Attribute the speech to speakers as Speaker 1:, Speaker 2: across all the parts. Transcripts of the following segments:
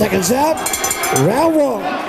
Speaker 1: Seconds out. Round one.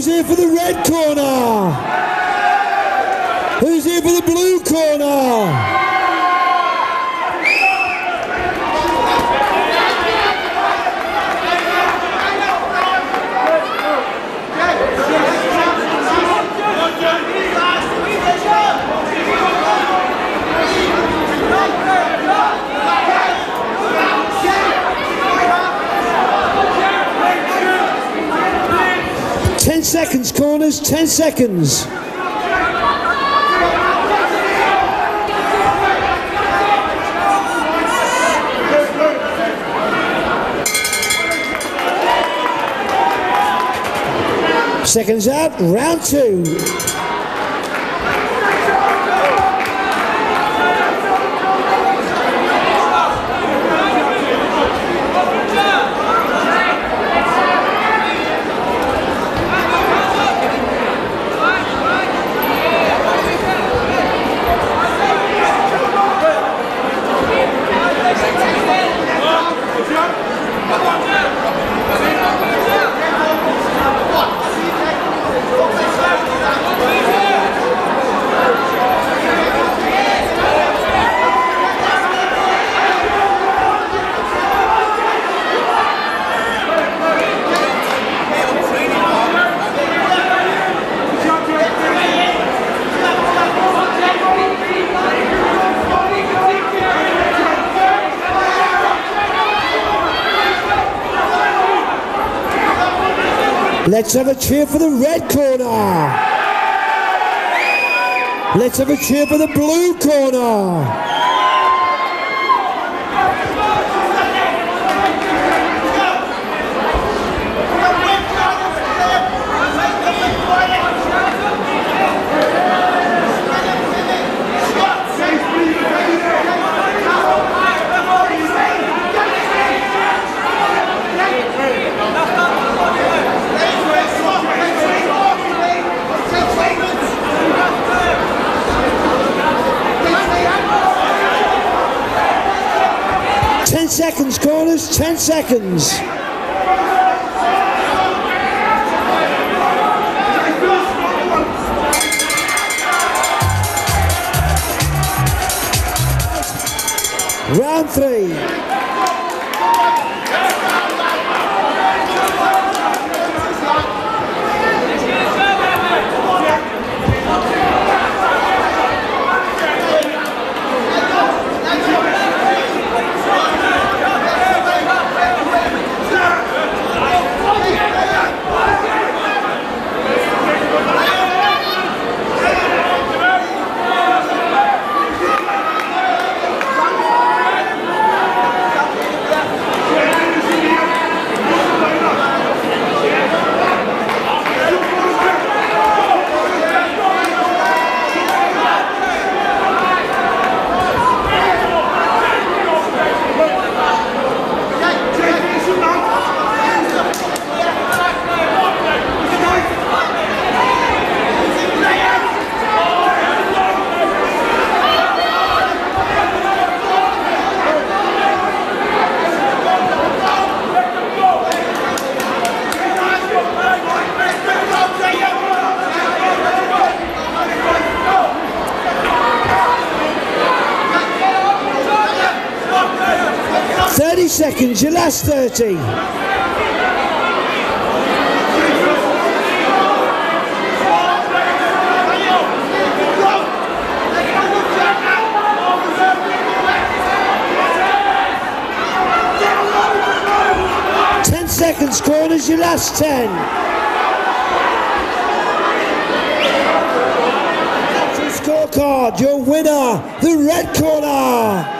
Speaker 1: Who's here for the red corner? Who's here for the blue corner? Ten seconds, corners, ten seconds. Seconds out, round two. Let's have a cheer for the red corner. Let's have a cheer for the blue corner. Ten seconds, corners, ten seconds. Round three. Seconds, your last 30. Ten seconds, corners, your last 10. Scorecard, your winner, the red corner.